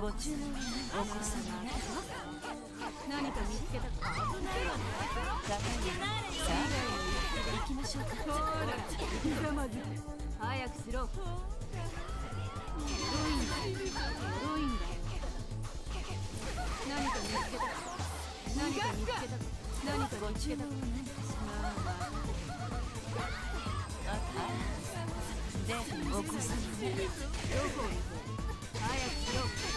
ご注文はお子様ね何か見つけたか危ないわね高いさあ行きましょうかほらひざまずけ早くしろエロいんだよエロいんだ何か見つけたか何か見つけたか何か見つけたかまあまあでお子様ねどこを見て早くしろいつまでう早くしろ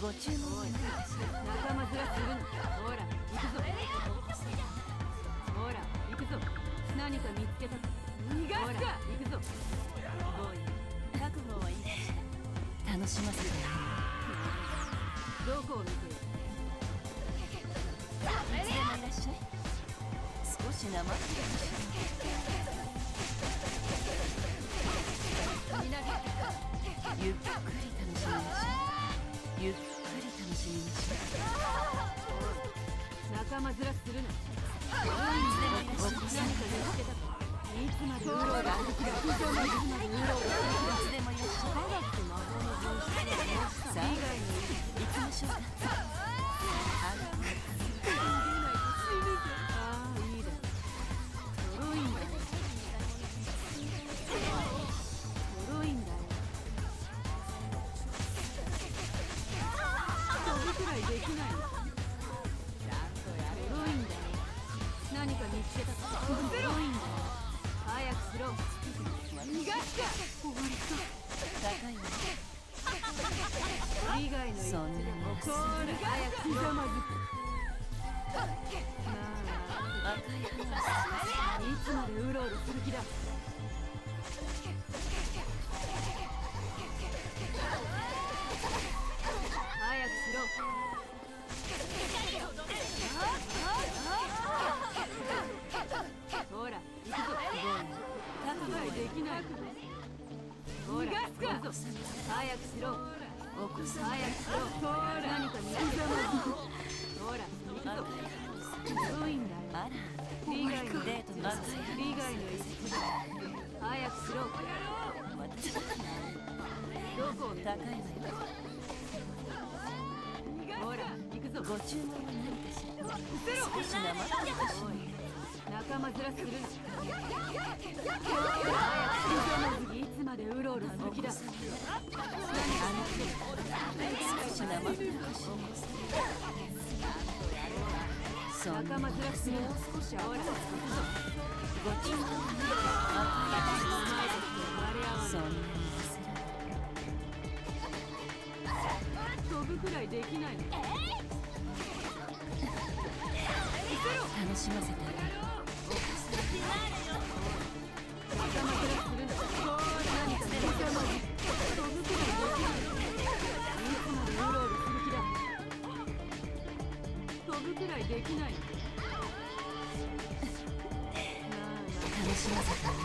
ご注文は仲間ずらするなほら行くぞ。ほら行くぞ。何か見つけた。逃がすか。行くぞ。楽しませてどこを見てるいつでもいらっしゃい少しなまってるでしいゆっくり楽しみましょうゆっくり楽しみましょう仲間ずらするな何か見つけたかいつまでうろうろする気だいつまでうろうろいつでもいらっしゃいひざまずくま赤い花いつまでうろうろする気だはできないほら行くぞ早くしろお子様早くしろ何か見つけたほら行くぞちょろいんだあら利害のデートの利害の一致早くしろどこを見て高いわよほら行くぞご注文は何かしら伏せろ少しなまってるでしょおい仲間ずらするないつまでうろうろする気だ少しなまってるでしょそんな仲間ずらするな少しほら行くぞご注文はそんなに飛ぶくらいできないの楽しませてあげる。できない。楽しませた。